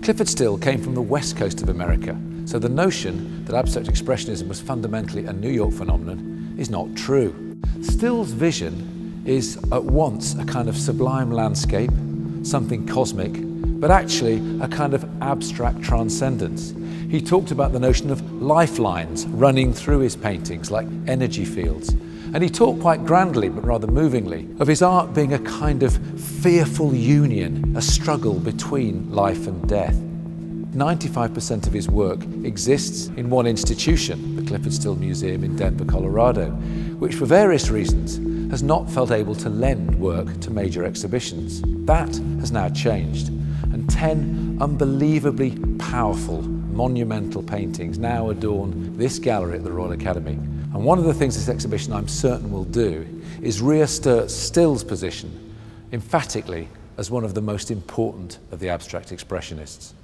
Clyfford Still came from the west coast of America, so the notion that abstract expressionism was fundamentally a New York phenomenon is not true. Still's vision is at once a kind of sublime landscape, something cosmic, but actually a kind of abstract transcendence. He talked about the notion of lifelines running through his paintings like energy fields. And he talked quite grandly, but rather movingly, of his art being a kind of fearful union, a struggle between life and death. 95% of his work exists in one institution, the Clyfford Still Museum in Denver, Colorado, which for various reasons has not felt able to lend work to major exhibitions. That has now changed, 10 unbelievably powerful monumental paintings now adorn this gallery at the Royal Academy. And one of the things this exhibition I'm certain will do is reassert Still's position emphatically as one of the most important of the abstract expressionists.